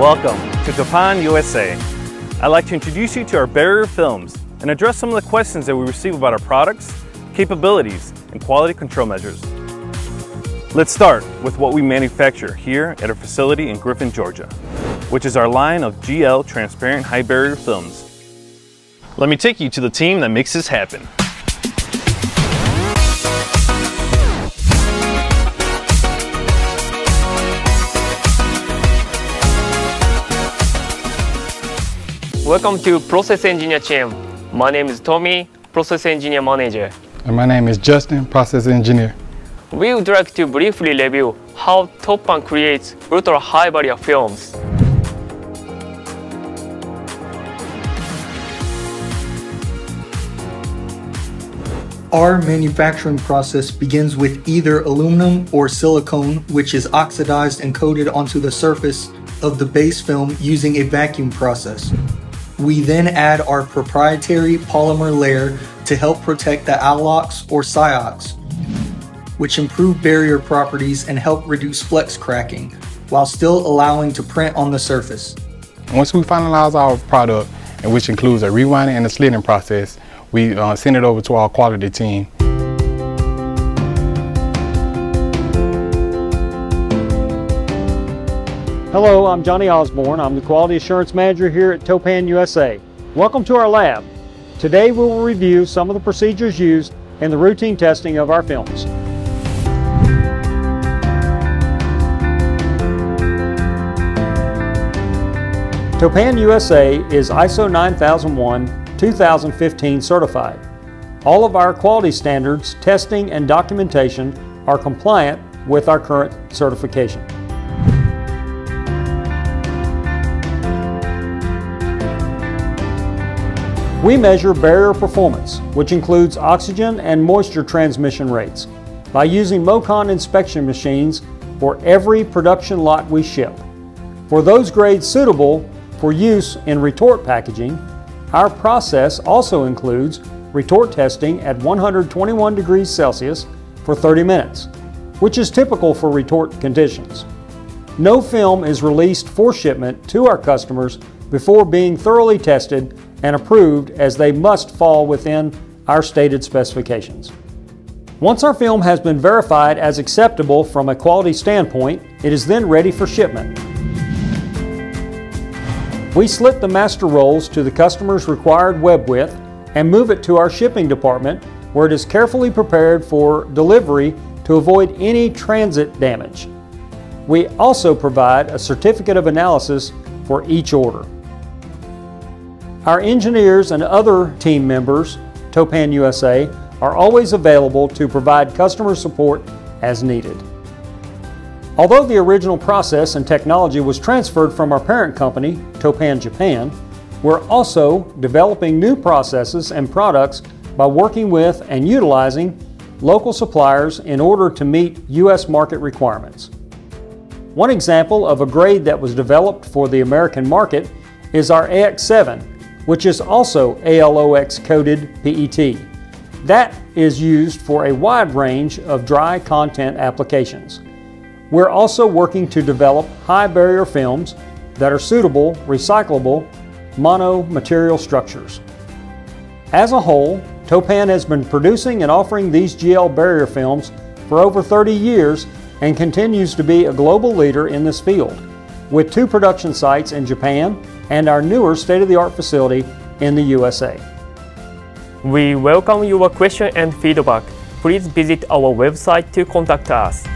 Welcome to Toppan USA. I'd like to introduce you to our barrier films and address some of the questions that we receive about our products, capabilities, and quality control measures. Let's start with what we manufacture here at our facility in Griffin, Georgia, which is our line of GL transparent high barrier films. Let me take you to the team that makes this happen. Welcome to Process Engineer team. My name is Tommy, Process Engineer Manager. And my name is Justin, Process Engineer. We would like to briefly review how Toppan creates ultra-high barrier films. Our manufacturing process begins with either aluminum or silicone, which is oxidized and coated onto the surface of the base film using a vacuum process. We then add our proprietary polymer layer to help protect the AlOx or SiOx, which improve barrier properties and help reduce flex cracking, while still allowing to print on the surface. Once we finalize our product, and which includes a rewinding and a slitting process, we uh, send it over to our quality team Hello, I'm Johnny Osborne. I'm the Quality Assurance Manager here at Toppan USA. Welcome to our lab. Today we will review some of the procedures used in the routine testing of our films. Toppan USA is ISO 9001-2015 certified. All of our quality standards, testing, and documentation are compliant with our current certification. We measure barrier performance, which includes oxygen and moisture transmission rates, by using MOCON inspection machines for every production lot we ship. For those grades suitable for use in retort packaging, our process also includes retort testing at 121 degrees Celsius for 30 minutes, which is typical for retort conditions. No film is released for shipment to our customers before being thoroughly tested and approved as they must fall within our stated specifications. Once our film has been verified as acceptable from a quality standpoint, it is then ready for shipment. We slit the master rolls to the customer's required web width and move it to our shipping department where it is carefully prepared for delivery to avoid any transit damage. We also provide a certificate of analysis for each order. Our engineers and other team members, Toppan USA, are always available to provide customer support as needed. Although the original process and technology was transferred from our parent company, Toppan Japan, we're also developing new processes and products by working with and utilizing local suppliers in order to meet U.S. market requirements. One example of a grade that was developed for the American market is our AX7, which is also ALOX coated PET. That is used for a wide range of dry content applications. We're also working to develop high barrier films that are suitable, recyclable, mono material structures. As a whole, Toppan has been producing and offering these GL barrier films for over 30 years and continues to be a global leader in this field, with two production sites in Japan and our newer state-of-the-art facility in the USA. We welcome your question and feedback. Please visit our website to contact us.